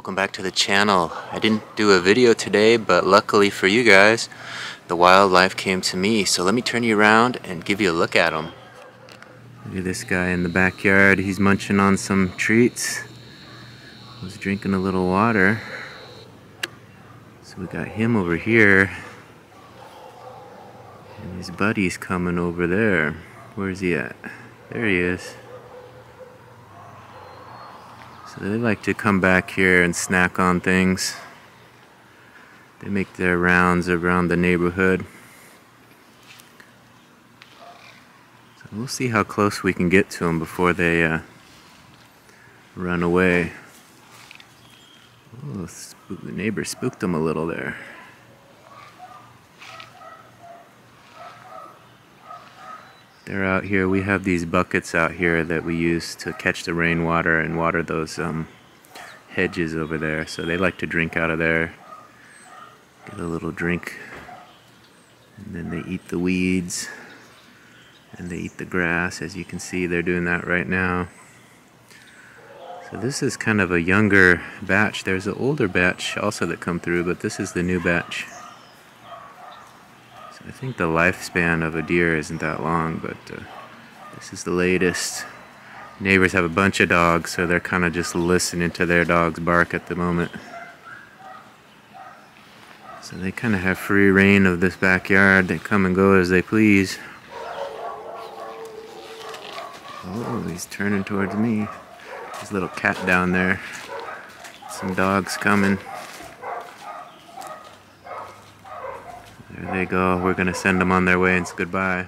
Welcome back to the channel. I didn't do a video today, but luckily for you guys, the wildlife came to me. So let me turn you around and give you a look at them. Look at this guy in the backyard. He's munching on some treats. Was drinking a little water. So we got him over here. And his buddy's coming over there. Where's he at? There he is. So they like to come back here and snack on things. They make their rounds around the neighborhood. So we'll see how close we can get to them before they uh, run away. Oh, the neighbor spooked them a little there. They're out here. We have these buckets out here that we use to catch the rainwater and water those um, hedges over there. So they like to drink out of there. Get a little drink. And then they eat the weeds. And they eat the grass. As you can see, they're doing that right now. So this is kind of a younger batch. There's an older batch also that come through, but this is the new batch. I think the lifespan of a deer isn't that long, but uh, this is the latest. Neighbors have a bunch of dogs, so they're kind of just listening to their dogs bark at the moment. So they kind of have free rein of this backyard. They come and go as they please. Oh, he's turning towards me. There's a little cat down there. Some dogs coming. There they go. We're going to send them on their way and say goodbye.